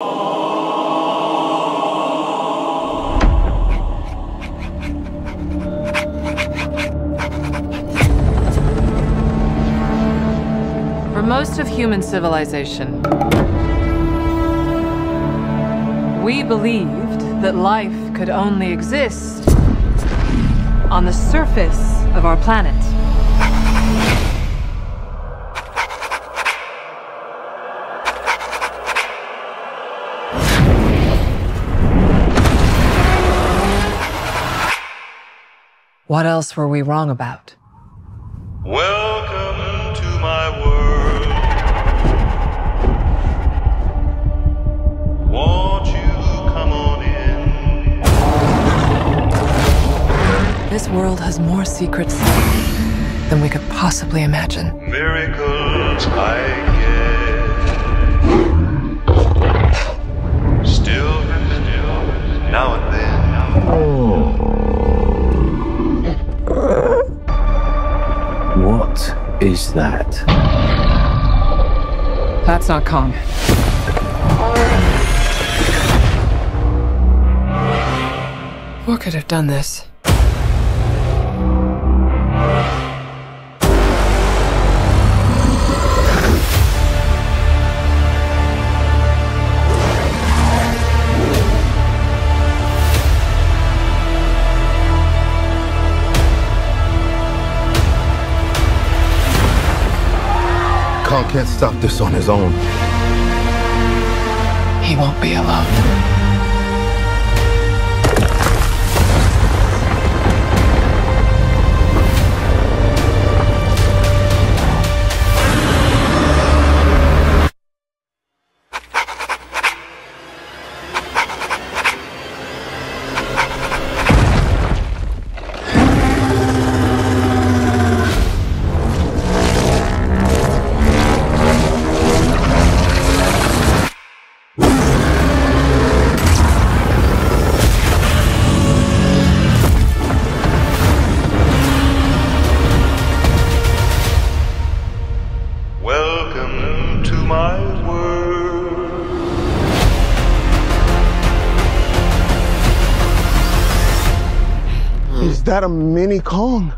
For most of human civilization, we believed that life could only exist on the surface of our planet. What else were we wrong about? Welcome to my world. Won't you come on in? This world has more secrets than we could possibly imagine. Miracles I What is that? That's not Kong. What could have done this? Kong can't stop this on his own. He won't be alone. To my. Is that a mini Kong?